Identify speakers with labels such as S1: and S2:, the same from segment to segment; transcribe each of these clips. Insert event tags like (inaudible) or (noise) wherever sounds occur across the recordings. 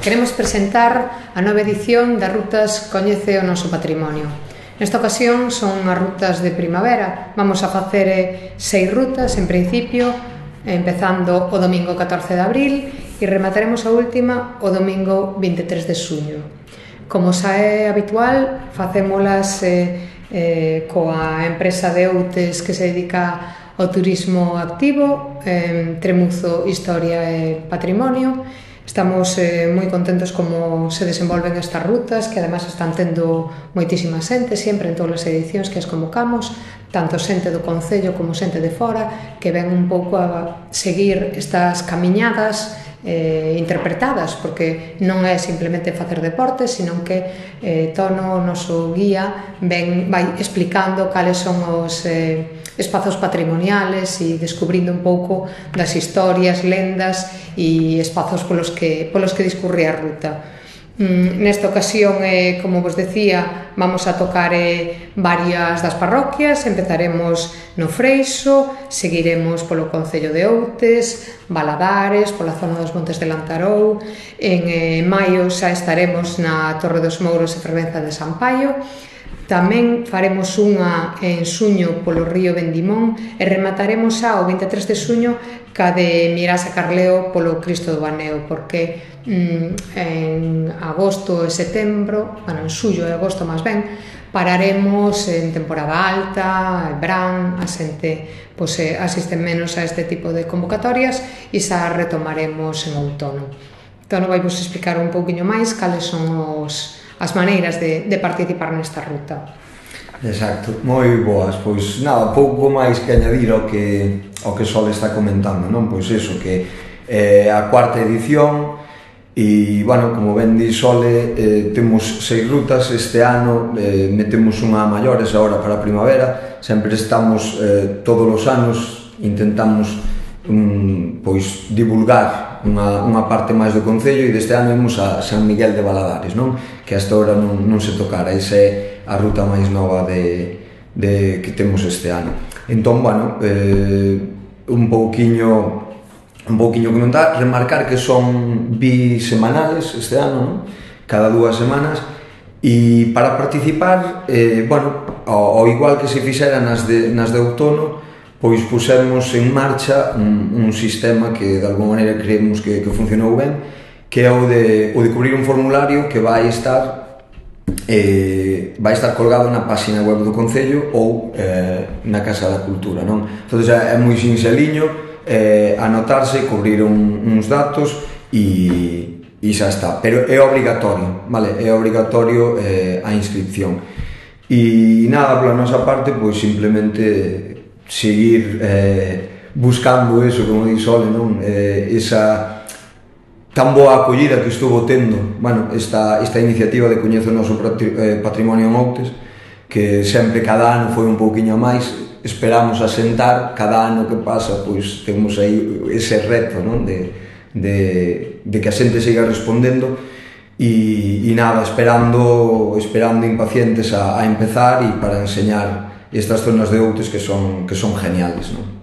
S1: Queremos presentar a nova edición das rutas Coñece o noso patrimonio. Nesta ocasión son as rutas de primavera. Vamos a facer eh, seis rutas en principio, empezando o domingo 14 de abril e remataremos a última o domingo 23 de suño. Como xa é habitual, facémolas eh, eh, coa empresa de Outes que se dedica ao turismo activo, eh, Tremuzo Historia e Patrimonio, Estamos eh, moi contentos como se desenvolven estas rutas, que además están tendo moitísima xente sempre en todas as edicións que as convocamos, tanto xente do Concello como xente de fora, que ven un pouco a seguir estas camiñadas eh, interpretadas porque non é simplemente facer deporte sino que eh, Tono, o noso guía ven, vai explicando cales son os eh, espazos patrimoniales e descubrindo un pouco das historias, lendas e espazos polos que, polos que discurre a ruta. Mm, nesta ocasión, eh, como vos decía, vamos a tocar eh, varias das parroquias, empezaremos no Freixo, seguiremos polo Concello de Outes, Baladares, pola zona dos Montes de Lantarou, en eh, maio xa estaremos na Torre dos Mouros e Fervenza de Sampaio, Tamén faremos unha en suño polo río Bendimón e remataremos xa o 23 de suño ca de Mirasa Carleo polo Cristo do Baneo, porque mm, en agosto e setembro, bueno, en suyo e agosto máis ben, pararemos en temporada alta, verán, a xente pois, asiste menos a este tipo de convocatorias e xa retomaremos en outono. Entón, vai vos explicar un pouquiño máis cales son os, as maneiras de, de participar nesta ruta.
S2: Exacto, moi boas, pois nada, pouco máis que añadir ao que, ao que Sol está comentando, non? Pois eso, que eh, a cuarta edición E, bueno, como ben di Sole, eh, temos seis rutas este ano, eh, metemos unha maior maiores agora para a primavera, sempre estamos eh, todos os anos intentamos um, pois divulgar unha, unha parte máis do Concello e deste ano imos a San Miguel de Baladares, non? Que hasta ahora non, non se tocara, esa é a ruta máis nova de, de que temos este ano. Entón, bueno, eh, un pouquiño un pouquiño comentar, remarcar que son bisemanales este ano, non? cada dúas semanas, e para participar, eh, bueno, ao, ao igual que se fixera nas de, nas de outono, pois pusemos en marcha un, un sistema que de alguma maneira creemos que, que funcionou ben, que é o de, o de cubrir un formulario que vai estar eh, vai estar colgado na páxina web do Concello ou eh, na Casa da Cultura, non? Entón, é moi sinxeliño, eh, anotarse, cubrir un, uns datos e, e xa está. Pero é obrigatorio, vale? É obrigatorio eh, a inscripción. E nada, pola nosa parte, pois simplemente seguir eh, buscando eso, como di Sole, non? Eh, esa tan boa acollida que estuvo tendo bueno, esta, esta iniciativa de Coñezo o noso eh, patrimonio en Outes que sempre cada ano foi un pouquiño máis esperamos asentar cada ano que pasa pois temos aí ese reto non? De, de, de que a xente siga respondendo e, e nada, esperando esperando impacientes a, a empezar e para enseñar estas zonas de outes que son, que son geniales non?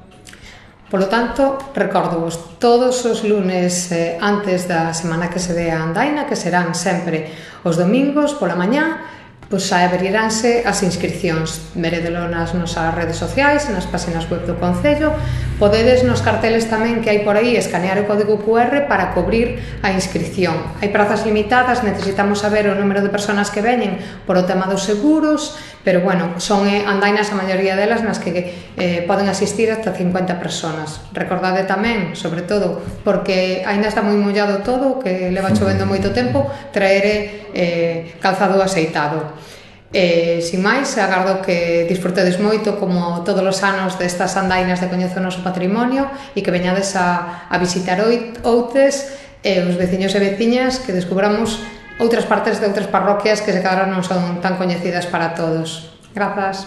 S1: Polo tanto, recordovos todos os lunes eh, antes da semana que se dé a Andaina, que serán sempre os domingos pola mañá, Pois xa abriránse as inscripcións. Meredelo nas nosas redes sociais, nas páxinas web do Concello. Podedes nos carteles tamén que hai por aí escanear o código QR para cobrir a inscripción. Hai prazas limitadas, necesitamos saber o número de persoas que veñen por o tema dos seguros, pero bueno, son eh, andainas a maioría delas nas que eh, poden asistir hasta 50 personas. Recordade tamén, sobre todo, porque aínda está moi mollado todo, que leva chovendo (laughs) moito tempo, traer eh, calzado aceitado. E, sin máis, agardo que disfrutedes moito como todos os anos destas andainas de coñecer o noso patrimonio e que veñades a, a visitar outes e eh, os veciños e veciñas que descubramos outras partes de outras parroquias que se cadra non son tan coñecidas para todos. Grazas.